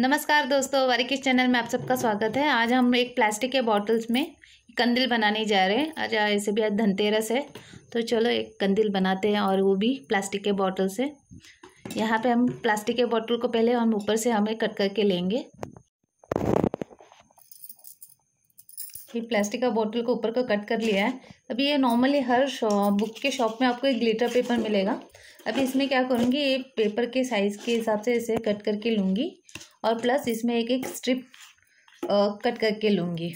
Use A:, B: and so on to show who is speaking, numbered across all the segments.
A: नमस्कार दोस्तों वारिकिस चैनल में आप सबका स्वागत है। आज हम एक प्लास्टिक के बॉटल्स में कंदिल बनाने जा रहे हैं। आज ऐसे भी आज धनतेरस है। तो चलो एक कंदिल बनाते हैं और वो भी प्लास्टिक के बॉटल से। यहाँ पे हम प्लास्टिक के बॉटल को पहले हम ऊपर से हमें कट करके लेंगे। ये प्लास्टिक का बॉटल को ऊपर का कट कर लिया है। अभी ये नॉर्मली हर बुक के शॉप में आपको एक ग्लिटर पेपर मिलेगा। अभी इसमें क्या करूँगी ये पेपर के साइज़ के हिसाब से इसे कट करके लूँगी। और प्लस इसमें एक एक स्ट्रिप कट करके लूँगी।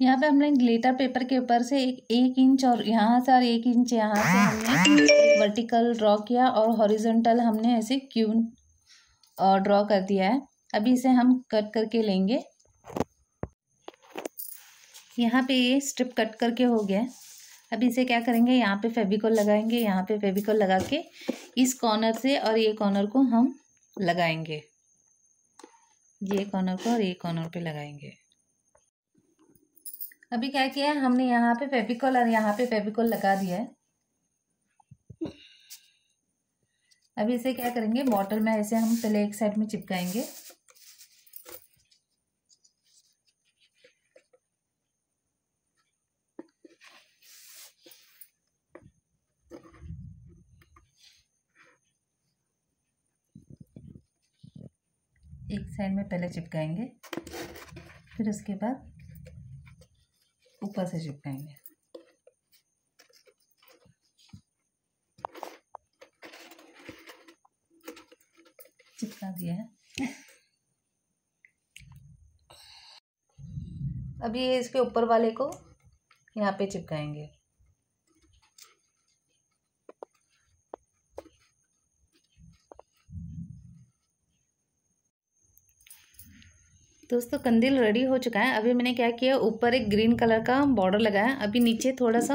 A: यहाँ पे हमने ग्लेटर पेपर के ऊपर से एक एक इंच और यहाँ से और एक इंच यहाँ से हमने वर्टिकल ड्रॉ किया और हॉरिजॉन्टल हमने ऐसे क्यून ड्रॉ कर दिया है। अभी इसे हम कट करके लेंगे। यहाँ पे ये स्ट्रिप कट करके हो गया है। अभी इसे क्या करेंगे? यहाँ पे फेविकॉल लगाएँगे। यहाँ पे फेविकॉल लगा के इस कॉर्नर से और ये कॉर्नर को हम लगाएँगे। ये कॉर्नर को और ये कॉर्नर पे लगाएँगे। अभी क्या किया हमने यहाँ पे फेविकॉल और यहाँ पे फेविकॉल लगा दिया है। अभी इसे क्या करेंगे? बॉटल में ऐसे हम पहले एक साइड में चिपकाएँगे। एक साइड में पहले चिपकाएँगे, फिर उसके बाद ऊपर से चिपकाएँगे। चिपका दिया है। अभी ये इसके ऊपर वाले को यहाँ पे चिपकाएँगे। दोस्तों कंदिल रेडी हो चुका है। अभी मैंने क्या किया, ऊपर एक ग्रीन कलर का बॉर्डर लगाया। अभी नीचे थोड़ा सा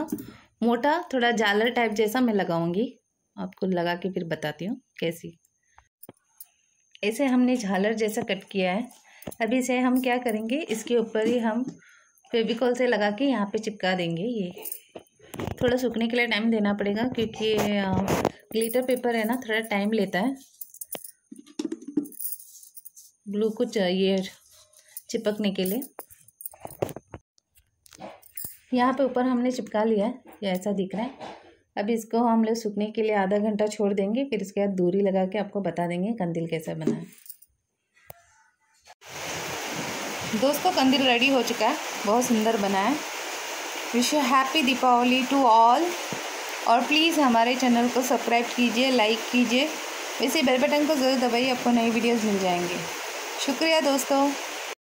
A: मोटा, थोड़ा जालर टाइप जैसा मैं लगाऊँगी। आपको लगा के फिर बताती हूँ कैसी। ऐसे हमने झालर जैसा कट किया है। अभी इसे हम क्या करेंगे, इसके ऊपर ही हम फेविकॉल से लगा के यहाँ पे चिपका देंगे ये। थोड़ा सूखने के लिए टाइम देना पड़ेगा क्योंकि ग्लिटर पेपर है ना, थोड़ा टाइम लेता है। ब्लू कुछ चाहिए चिपकने के लिए। यहाँ पे ऊपर हमने चिपका लिया है, ये ऐसा दिख रहा है। अब इसको हम लोग सूखने के लिए आधा घंटा छोड़ देंगे, फिर इसके बाद दूरी लगा के आपको बता देंगे कंदिल कैसा बना है। दोस्तों, कंदिल रेडी हो चुका है, बहुत सुंदर बना है। Wish you happy Deepavali to all और प्लीज़ हमारे चैनल को सब्सक्राइब कीजिए लाइक कीजिए। वैसे बेल बटन को ज़रूर दबाइए, आपको नई वीडियोज़ मिल जाएँगे। शुक्रिया दोस्तों।